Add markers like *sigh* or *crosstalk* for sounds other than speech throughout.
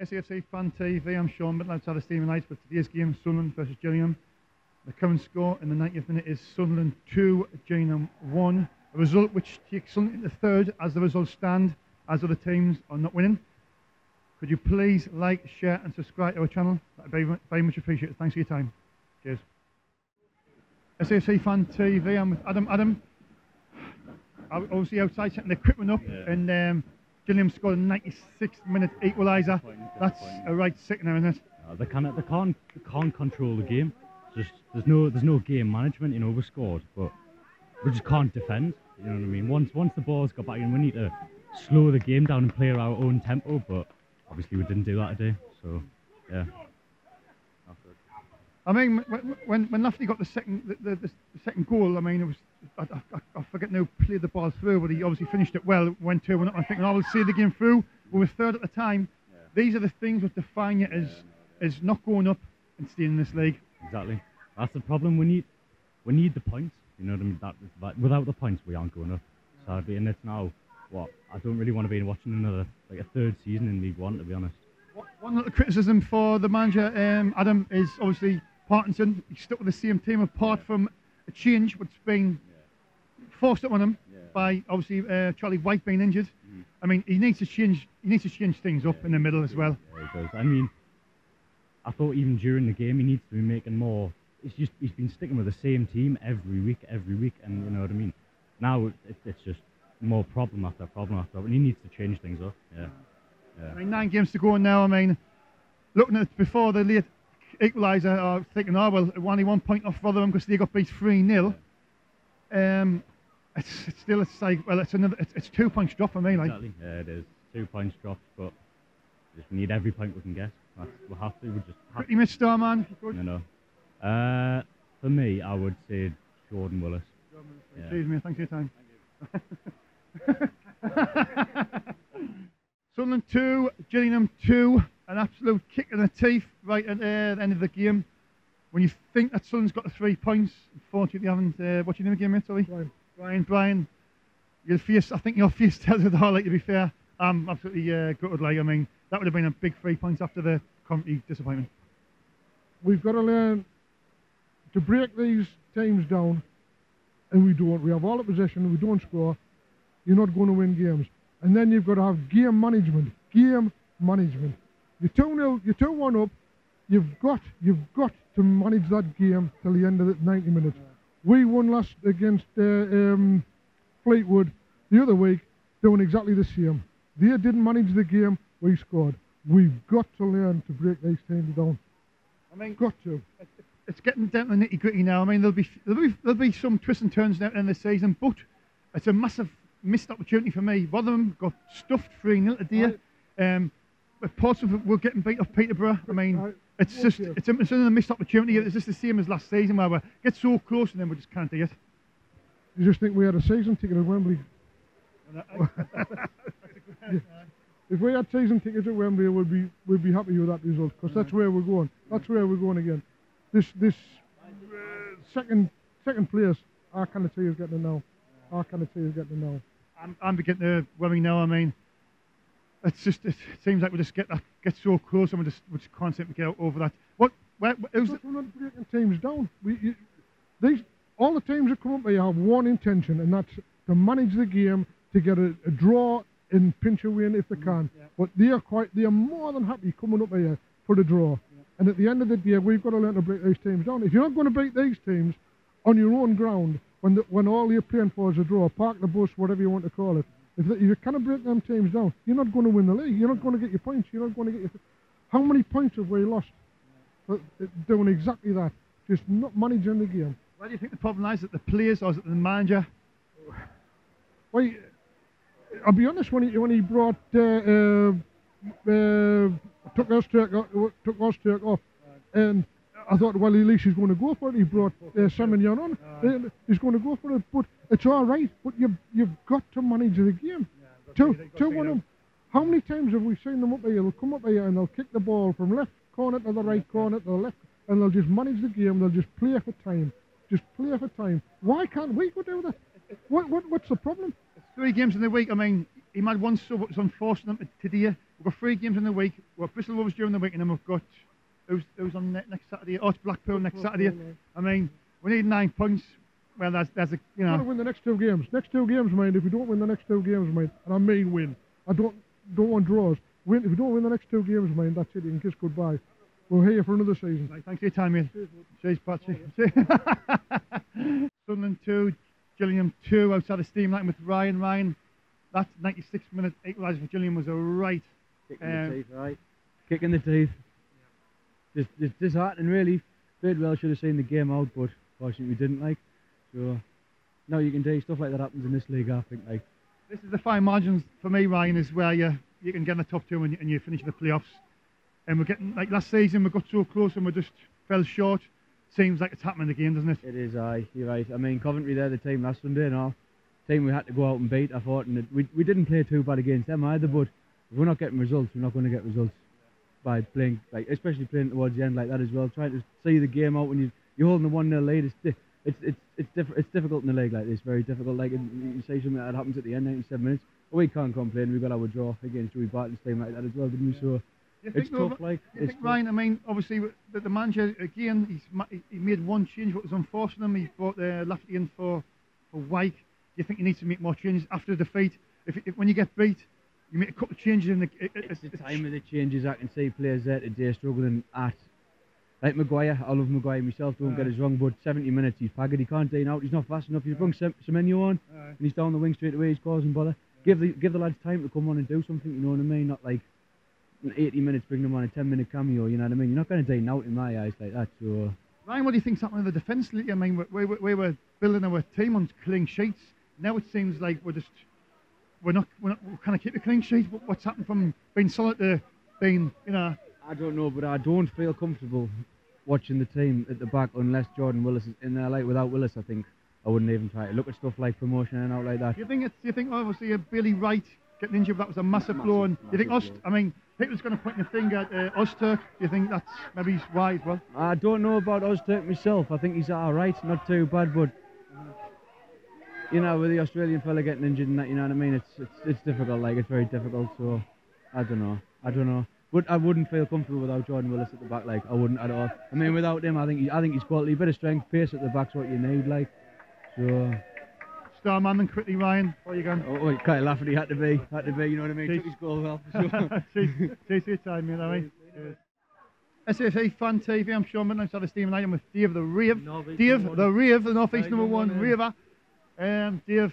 SAFC Fan TV, I'm Shaun Middle outside of Stadium of Light for today's game, Sunderland versus Gillingham. The current score in the 90th minute is Sunderland 2, Gillingham 1. A result which takes Sunderland into third as the results stand, as other teams are not winning. Could you please like, share and subscribe to our channel? That'd be very, very much appreciated. Thanks for your time. Cheers. SAFC Fan TV, I'm with Adam. Adam, obviously outside setting the equipment up Yeah. and um, Gillingham scored a 96 minute equaliser. That's a right sickener, isn't it? Uh, they can't they can't they can't control the game. Just there's no there's no game management. You know, we scored, but we just can't defend. You know what I mean? Once once the ball's got back in, we need to slow the game down and play our own tempo. But obviously, we didn't do that today. So yeah. Not good. I mean, when when, when Lafferty got the second the, the, the second goal, I mean, it was I, I, I forget now who played the ball through, but he obviously finished it well. Went two, and I'm thinking, I will see the game through. We were third at the time. These are the things that define you as as not going up and staying in this league. Exactly. That's the problem. We need we need the points. You know what I mean? That, that without the points, we aren't going up. Sadly, and it's now what I don't really want to be watching another like a third season in League One, to be honest. One little criticism for the manager, um, Adam, is obviously Parkinson. He stuck with the same team apart from a change which has been forced upon him by obviously uh, Charlie Wyke being injured. I mean, he needs to change. He needs to change things up in the middle as well. Yeah, he does. I mean, I thought even during the game he needs to be making more. It's just he's been sticking with the same team every week, every week, and you know what I mean. Now it, it, it's just more problem after problem after problem. He needs to change things up. Yeah, yeah. I mean, nine games to go now. I mean, looking at before the late equaliser, I was thinking, oh well, only one point off Rotherham because they got beat three 0 Um, it's, it's still it's like well, it's another it's, it's two points drop for me. Like Exactly. Yeah, it is. Two points dropped, but just need every point we can get. That's, we have to. We just have pretty much Starman. if you could. Uh, for me, I would say Jordan Willis. Yeah. Excuse me, thanks for your time. Thank *laughs* you. Sunderland 2, Gillingham 2, an absolute kick in the teeth right at uh, the end of the game. When you think that Sunderland's got the three points, unfortunately they haven't. Uh, what's your name again, mate? Sorry? Brian. Brian, Brian. Your face, I think your *laughs* face tells it all, like, to be fair. I'm absolutely uh, gutted, like, I mean, that would have been a big three points after the Coventry disappointment. We've got to learn to break these teams down, and we don't. We have all the possession, we don't score. You're not going to win games. And then you've got to have game management. Game management. You're two 0 you're two one up. You've got you've got to manage that game till the end of the 90 minutes. We won last against uh, um, Fleetwood the other week, doing exactly the same. They didn't manage the game. We scored. We've got to learn to break these teams down. I mean, Got to. it's getting down to nitty gritty now. I mean, there'll be there'll be there'll be some twists and turns now in the season, but it's a massive missed opportunity for me. Rotherham got stuffed three 0 today. Um, but Portsmouth were getting beat off Peterborough. I mean, it's just it's, a, it's another missed opportunity. It's just the same as last season where we get so close and then we just can't do it. You just think we had a season ticket at Wembley. *laughs* If we had season tickets at Wembley, we'd be we'd be happy with that result because that's where we're going. That's where we're going again. This this uh, second second place, I kind of see is getting it now. I kind of see is getting it now. I'm, I'm beginning to worry now. I mean, it's just it seems like we just get that get so close and we just we just can't seem to get over that. What? Where, who's we're not breaking teams down. We you, these all the teams that come up here have one intention, and that's to manage the game to get a, a draw and pinch a win if they mm, can. But they are quite they are more than happy coming up here for the draw. And at the end of the day, we've got to learn to break these teams down. If you're not going to beat these teams on your own ground, when the, when all you're playing for is a draw, park the bus, whatever you want to call it. If you cannot break them teams down, you're not going to win the league. You're not going to get your points. You're not going to get your. How many points have we lost? for doing exactly that, just not managing the game. where do you think the problem lies? Is it the players or is it the manager? Well, I'll be honest. When he when he brought uh, uh, uh, took off, took off, and I thought, well, at least he's going to go for it. He brought uh, Semenyo on. Uh, he's going to go for it, but it's all right. But you've you've got to manage the game. Two two one them. How many times have we seen them up here? They'll come up here and they'll kick the ball from left corner to the right corner to the left, and they'll just manage the game. They'll just play for time. Just play for time. Why can't we go do that? What, what what's the problem? Three games in the week. I mean, he had one sub, it was unfortunate today. We've got three games in the week. We've got Bristol Rovers during the week, and then we've got who's, who's on ne- next Saturday? Oh, it's Blackpool next Saturday. I mean, we need nine points. Well, that's that's a you know. Got to win the next two games. Next two games, mind. If we don't win the next two games, mind, and I mean win. I don't don't want draws. Win. If we don't win the next two games, mind, that's it. You can kiss goodbye. We're here for another season. Right, thanks for your time, mate. Cheers, Patsy. *laughs* Sunderland 2, Gillingham 2 outside of Stadium of Light with Ryan. Ryan, that 96 minute equaliser for Gillingham was a right. Kick in Um, the teeth, right? Kick in the teeth. Just, just disheartening, really. Played well, should have seen the game out, but fortunately we didn't, like. So, now you can do stuff like that happens in this league, I think, like. This is the fine margins for me, Ryan, is where you, you can get in the top two and, you- and you finish the playoffs. And we're getting, like last season, we got so close and we just fell short. Seems like it's happening again, doesn't it? It is, aye, you're right. I mean, Coventry, they're the team last Sunday and all. Team we had to go out and beat, I thought, and it, we, we didn't play too bad against them either, but if we're not getting results, we're not going to get results by playing, like, especially playing towards the end like that as well. Trying to see the game out when you, you're holding a 1 0 lead, it's, di- it's, it's, it's, diff- it's difficult in a league like this, very difficult. Like, you say something that happens at the end, 97 minutes, but we can't complain. We got our draw against Joey Barton's team like that as well, didn't we? So, You it's though, tough, like. You it's think, tough. Ryan, I mean, obviously, the, the manager, again, he's, he he made one change, what was unfortunate him. He brought uh, Lafferty in for, for Wyke. Do you think he needs to make more changes after the defeat? If, if When you get beat, you make a couple of changes in the... It, it, It's the it- time of the changes. I can see players there today struggling at. Like Maguire, I love Maguire myself, don't get us wrong, but 70 minutes he's fagged, he can't dine out, he's not fast enough. He's brought Sem- Semenyo on Aye. and he's down the wing straight away, he's causing bother. Give the give the lads time to come on and do something, you know what I mean? Not like 80 minutes bring them on a 10 minute cameo, you know what I mean? You're not going to dine out in my eyes like that, so. Ryan, what do you think's happening in the defence? I mean, we, we, we were building our team on clean sheets. Now it seems like we're just... We're not, we're not we kind of keep the clean sheet. What- What's happened from being solid to being, you know... I don't know, but I don't feel comfortable watching the team at the back unless Jordan Willis is in there. Like without Willis, I think I wouldn't even try to look at stuff like promotion and out like that. Do you think it's? Do you think obviously Bailey Wright getting injured that was a massive, blow? And do you think Ost? I mean, people's going to point the finger at uh, Ozturk. Do you think that's maybe as well? I don't know about Ozturk myself. I think he's all right, not too bad, but you know, with the Australian fella getting injured and that, you know what I mean? It's it's it's difficult. Like it's very difficult. So I don't know. I don't know. But I wouldn't feel comfortable without Jordan Willis at the back. Like I wouldn't at all. I mean, without him, I think he, I think he's quality, bit of strength, pace at the back's what you need. Like so. Starman and quickly Ryan. Where you going? Oh, well, kind of laughing. He had to be, had to be. You know what I mean? Jeez. Took his goal well. For sure. *laughs* Cheers cheers for your time, mate. All right. Cheers. SFA Fan TV. I'm Shaun Middleton out of Stadium of Light. I'm with Dave the Rave. Dave the Rave, the North East Aye, number good one morning. Raver. Um, Dave,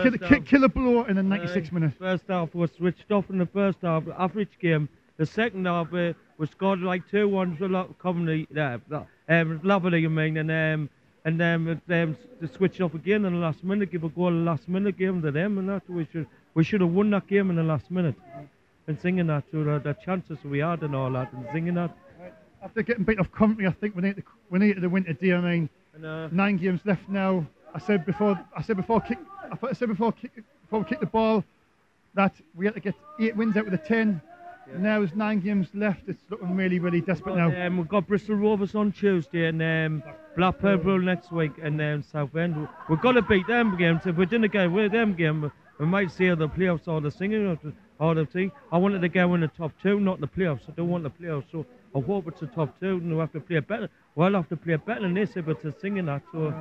kill, kill, kill a blow in the 96 Aye, minutes. First half was switched off in the first half, average game. The second half uh, was scored like two ones for lot Coventry, uh, um, Lafferty, I mean, and um, and then um, um, they switched off again in the last minute, give a goal in the last minute game to them, and that we should we should have won that game in the last minute. And singing that, so the, the chances we had and all that, and singing that. After getting beat off Coventry, I think we need to, we need to win today. I mean, And, uh, nine games left now. I said before, I said before kick, I thought- I said before kick, before we kick the ball that we had to get eight wins out of the ten. Yeah. Now there's nine games left. It's looking really, really desperate now. Um, we've got Bristol Rovers on Tuesday and um, Blackpool next week and then um, Southend. We've got to beat them games. If we didn't get with them game, we might see the playoffs or the singing or the, or the thing. I wanted to go in the top two, not the playoffs. I don't want the playoffs. So I hope it's the top two and we have to play better. Well, We'll have to play better than this if it's a singing that. So,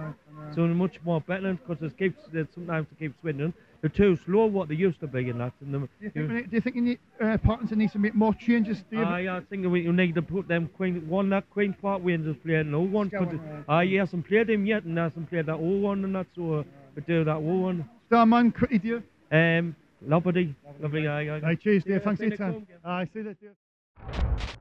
so much more better because it keeps, it sometimes it keeps winning. They're too slow what they used to be in that. And the, Do you think, do you think you need, uh, Parkinson needs to make more changes? Aye, I think we need to put them Queen one that Queen Park Rangers playing no one. One, aye, he hasn't played him yet, and hasn't played that old one, and that's so uh, we do that old one. Starman, quickly, Dave. Um, Lovely, lovely. Aye. Right, cheers. Yeah, Thanks for your time. Aye, see you later. Dave.